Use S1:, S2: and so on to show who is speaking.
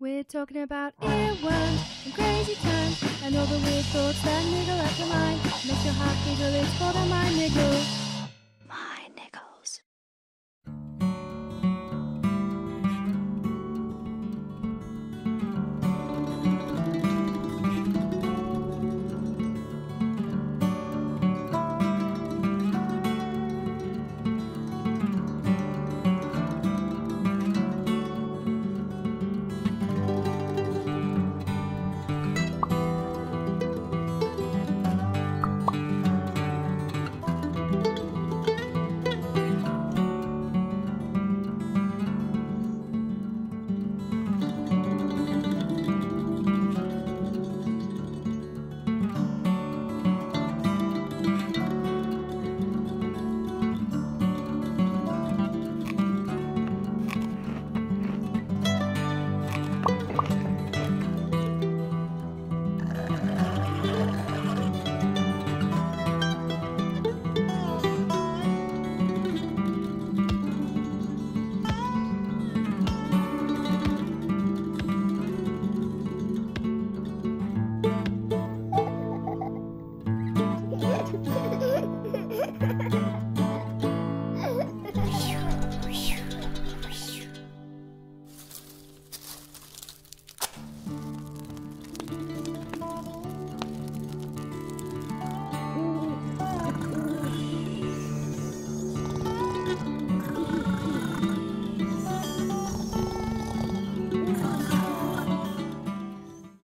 S1: We're talking about earworms and crazy times and all the weird thoughts that niggle at your mind. Make your heart giggle, it's called a mind niggle. Ha ha ha!